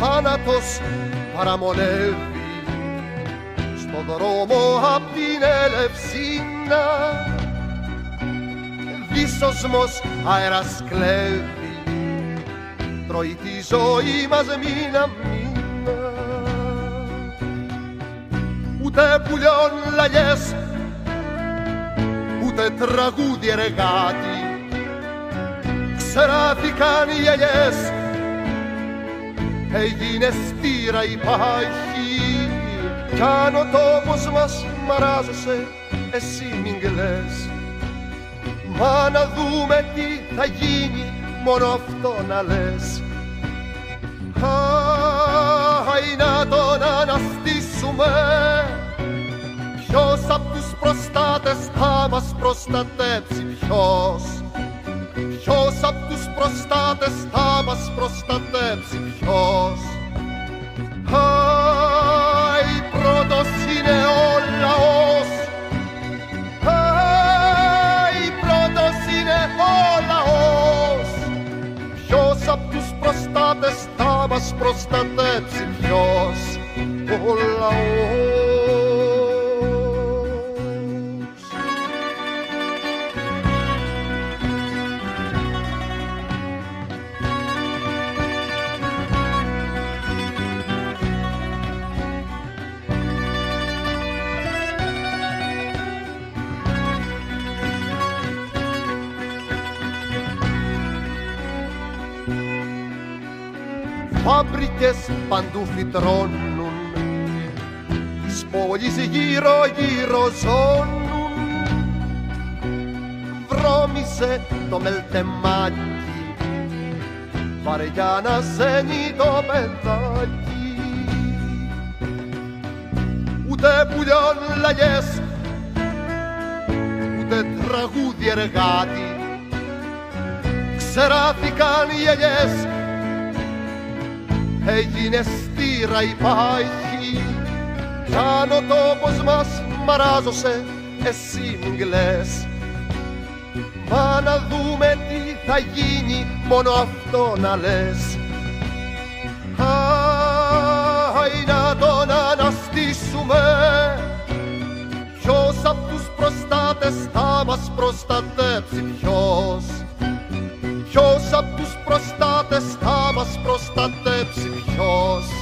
θάνατος παραμονεύει. Στο δρόμο απ' την Ελευσίνα δίσοσμος αέρας κλέβει. Τρώει τη ζωή μας μήνα μήνα ούτε πουλιών λαγιές ούτε τραγούδι εργάτη. Ξεράφηκαν οι ελιές έγινε στήρα η πάχη κι αν ο τόπος μας μαράζωσε εσύ μην κλαις. Μα να δούμε τι θα γίνει μόνο αυτό να λες. Αϊ να τον αναστήσουμε. Ποιος απ' τους προστάτες θα μας προστατέψει ποιος; Ποιος απ' τους προστάτες θα μας προστατέψει ποιος; Αϊ πρώτος είναι ο λαός. Αϊ πρώτος είναι ο λαός. Ποιος απ' τους προστάτες θα μας προστατέψει φάμπρικες παντού φυτρώνουν της πόλης γύρω γύρω ζώνουν. Βρώμισε το μελτεμάκι βαριά να ζένει το παιδάκι. Ούτε πουλιών λαγιές ούτε τραγούδι εργάτη. Ξεράφηκαν οι ελιές έγινε στήρα η πάχη κι αν ο τόπος μας μαράζωσε εσύ μην κλαις Μα να δούμε τι θα γίνει μόνο αυτό να λες. Αϊ να τον αναστήσουμε. Ποιος απ' τους προστάτες θα μας προστατέψει ποιος. Ποιος απ' τους προστάτες θα μας προστατέψει ποιος